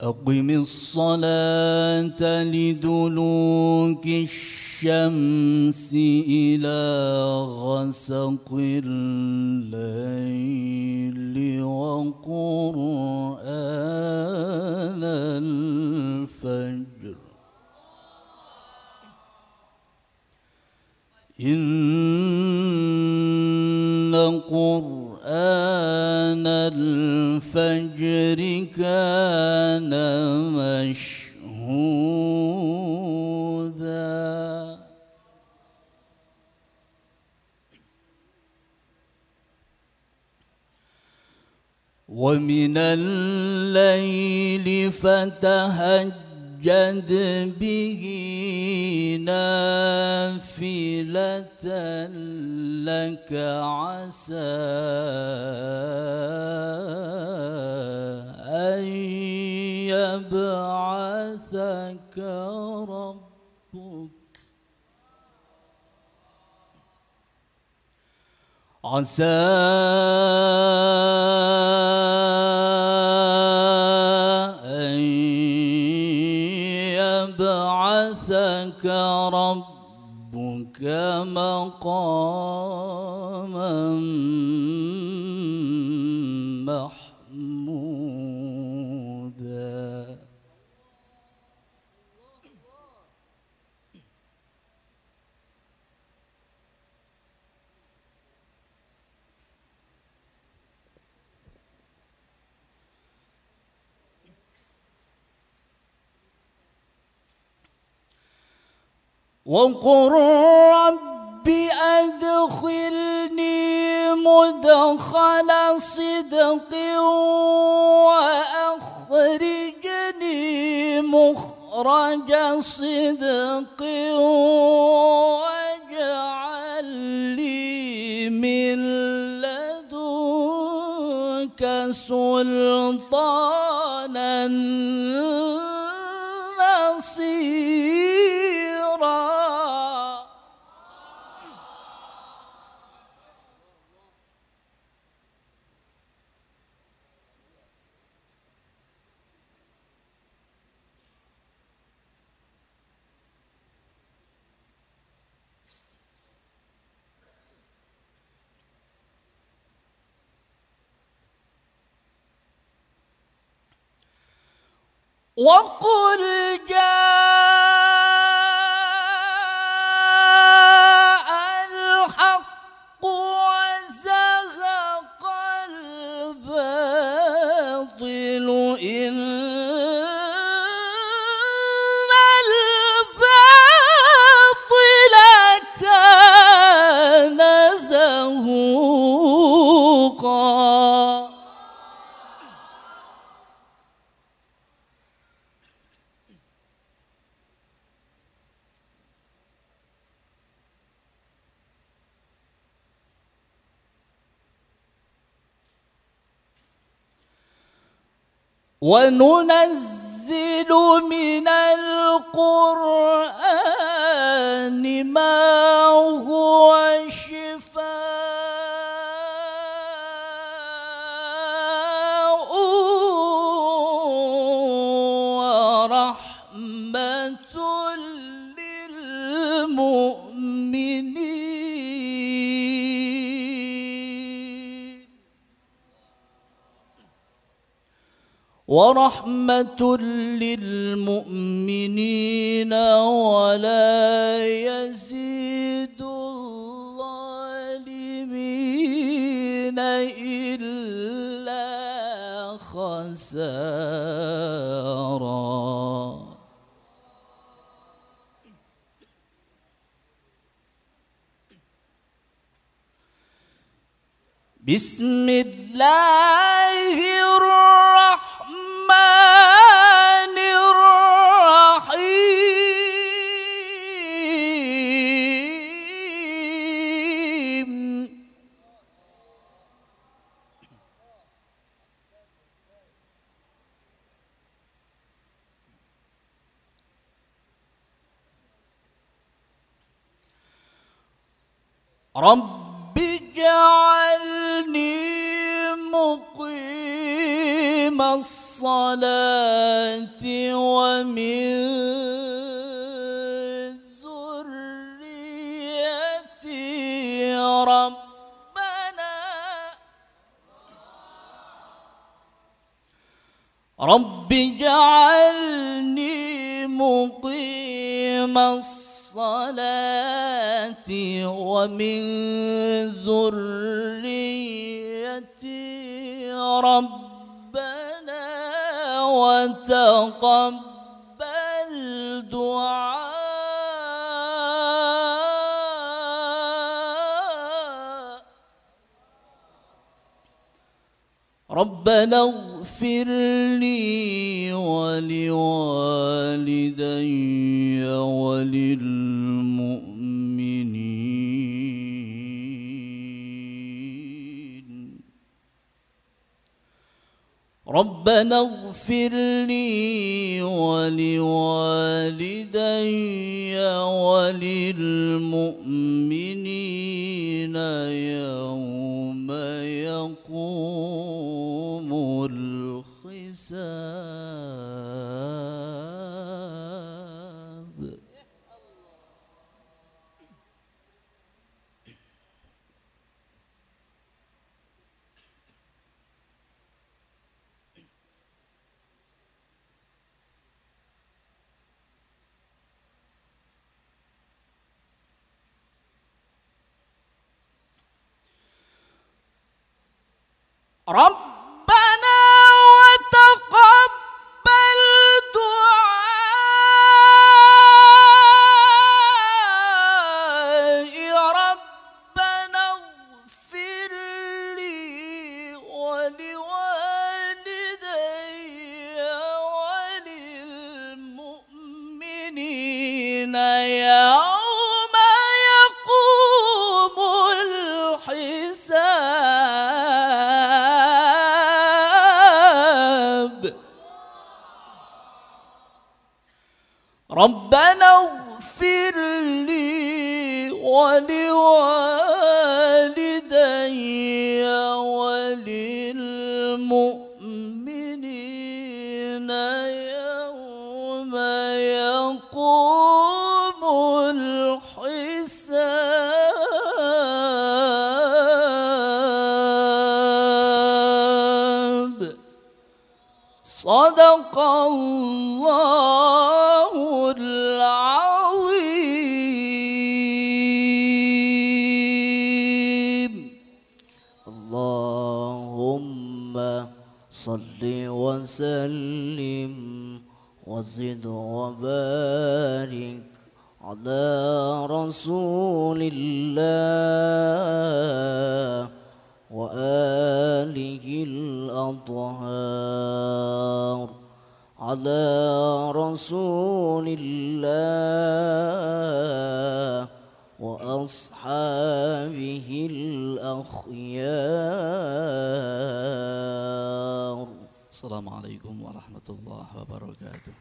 أقم الصلاة لدلوك الشمس إلى غسق الليل وقرآن الفجر. إن قرآن الفجر كان مشهودا. ومن الليل فتهجد به نافلة لك عسى أن يبعثك ربك. عسى محمودا وقل رب أدخلني مدخل صدق وأخرجني مخرج صدق واجعل لي من لدنك سلطانا وقل جاء وننزل من القرآن ما هو شفاء ورحمة للمؤمنين ولا يزيد الظالمين إلا خسارا. بسم الله رب اجعلني مقيم الصلاة ومن ذريتي ربنا. رب اجعلني مقيم الصلاة ومن ذريتي ربنا وتقبل دعاء. ربنا اغفر لي ولوالدي وللمؤمنين. ربنا اغفر لي ولوالدي وللمؤمنين يوم يقوم الحساب. ربنا صدق الله العظيم اللهم صل وسلم وزد وبارك على رسول الله وآله الأطهار على رسول الله وأصحابه الأخيار. السلام عليكم ورحمة الله وبركاته.